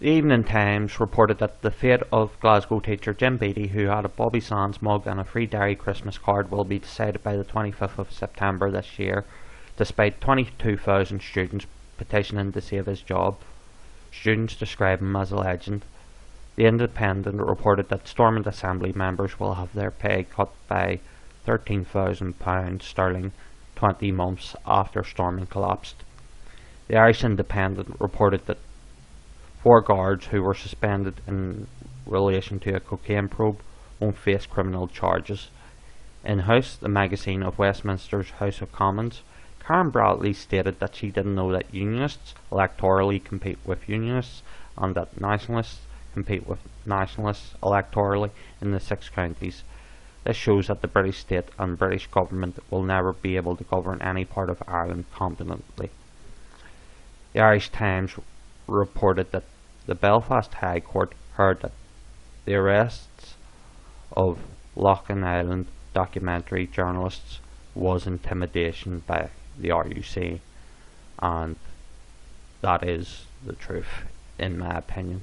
The Evening Times reported that the fate of Glasgow teacher Jim Beattie, who had a Bobby Sands mug and a free Derry Christmas card, will be decided by the 25th of September this year, despite 22,000 students petitioning to save his job. Students describe him as a legend. The Independent reported that Stormont Assembly members will have their pay cut by £13,000 sterling 20 months after Stormont collapsed. The Irish Independent reported that four guards who were suspended in relation to a cocaine probe won't face criminal charges. In House, the magazine of Westminster's House of Commons, Karen Bradley stated that she didn't know that Unionists electorally compete with Unionists and that Nationalists compete with Nationalists electorally in the six counties. This shows that the British state and British government will never be able to govern any part of Ireland competently. The Irish Times reported that the Belfast High Court heard that the arrests of Loughinisland documentary journalists was intimidation by the RUC and that is the truth in my opinion.